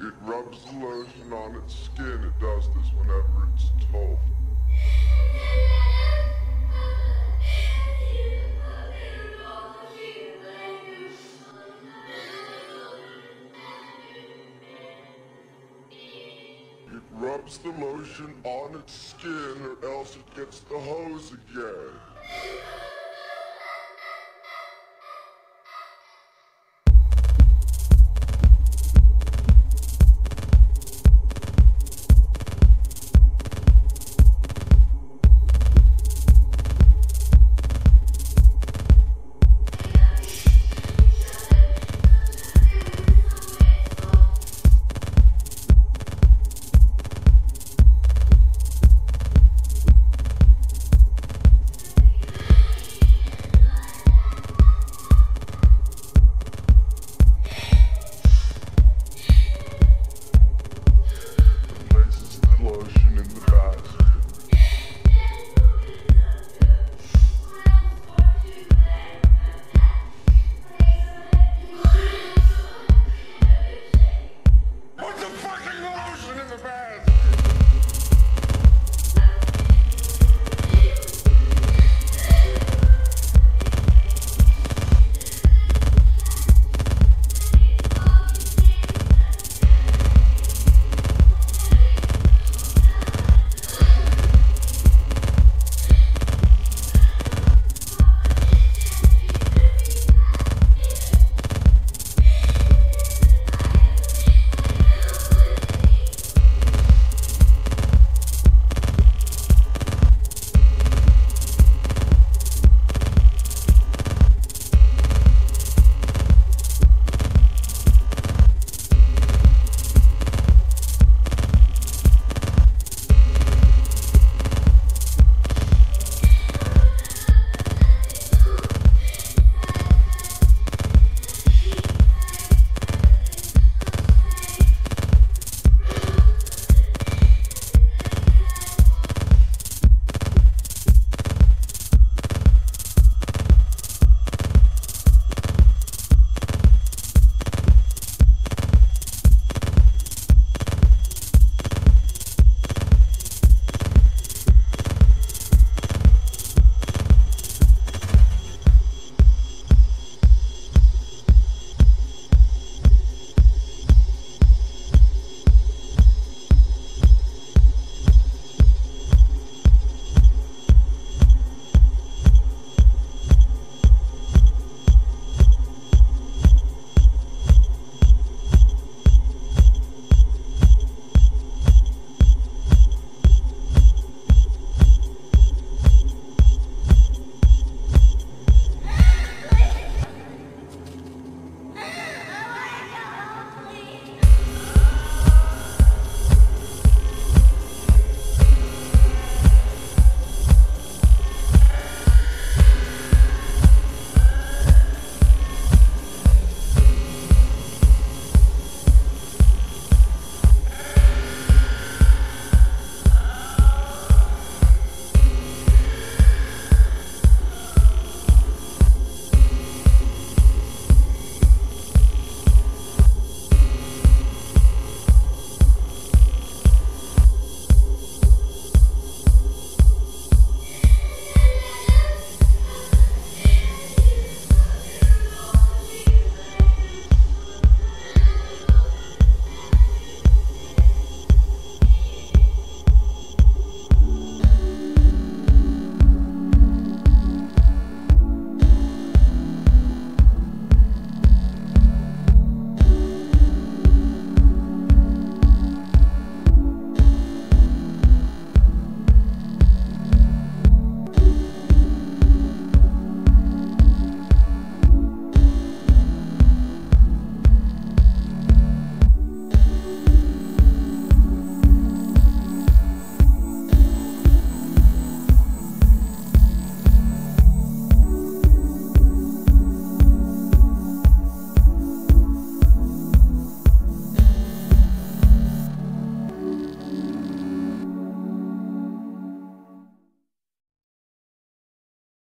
It rubs the lotion on its skin. It does this whenever it's tough. It rubs the lotion on its skin or else it gets the hose again.